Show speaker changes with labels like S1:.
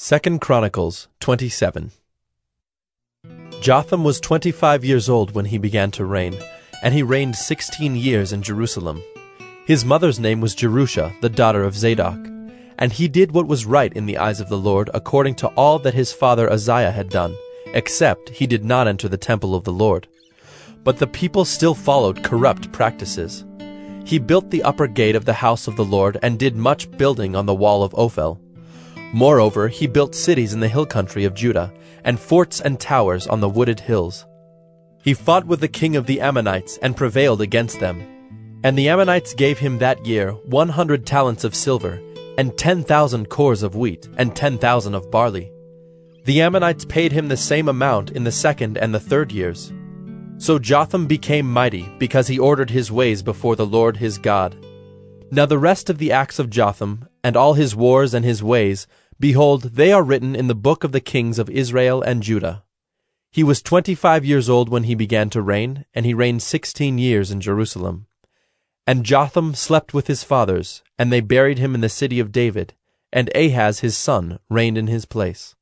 S1: 2 Chronicles 27 Jotham was 25 years old when he began to reign, and he reigned 16 years in Jerusalem. His mother's name was Jerusha, the daughter of Zadok. And he did what was right in the eyes of the Lord, according to all that his father Uzziah had done, except he did not enter the temple of the Lord. But the people still followed corrupt practices. He built the upper gate of the house of the Lord, and did much building on the wall of Ophel. Moreover, he built cities in the hill country of Judah, and forts and towers on the wooded hills. He fought with the king of the Ammonites, and prevailed against them. And the Ammonites gave him that year one hundred talents of silver, and ten thousand cors of wheat, and ten thousand of barley. The Ammonites paid him the same amount in the second and the third years. So Jotham became mighty, because he ordered his ways before the Lord his God. Now the rest of the acts of Jotham, and all his wars and his ways, behold, they are written in the book of the kings of Israel and Judah. He was twenty-five years old when he began to reign, and he reigned sixteen years in Jerusalem. And Jotham slept with his fathers, and they buried him in the city of David, and Ahaz his son reigned in his place.